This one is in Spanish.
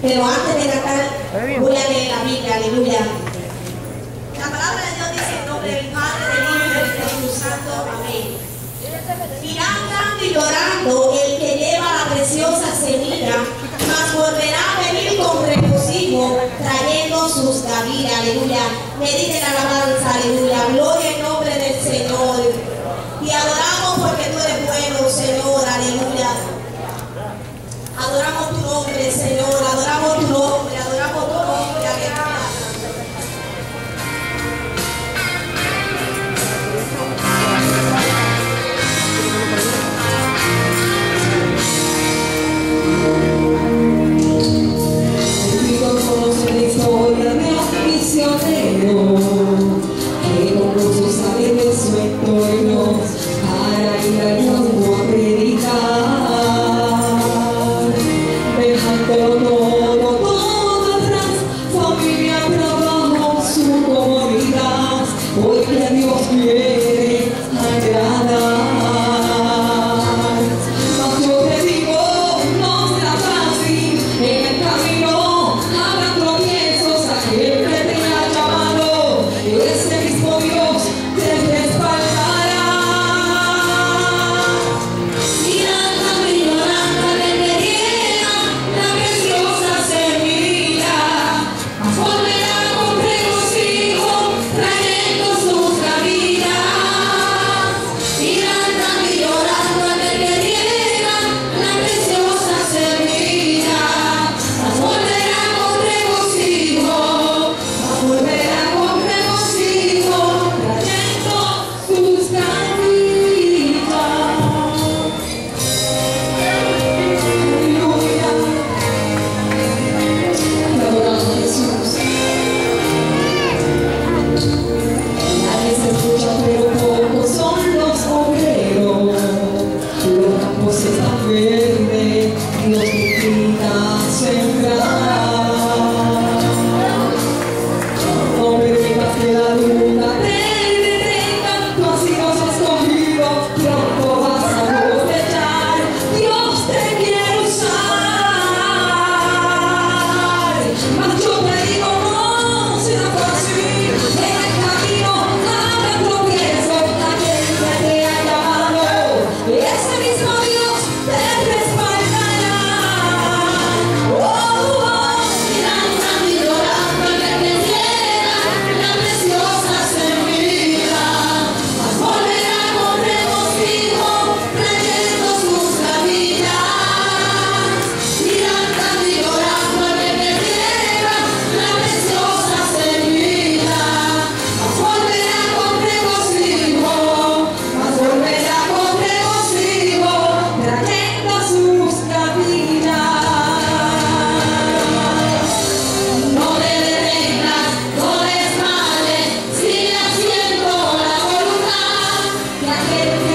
Pero antes de cantar, voy a leer la Biblia, aleluya. La palabra de Dios dice en nombre del Padre, del Hijo y del Espíritu Santo. Amén. Andando y llorando el que lleva la preciosa semilla, mas volverá a venir con regocijo, trayendo sus gavillas, aleluya. Medite la alabanza, aleluya. Gloria en você. live.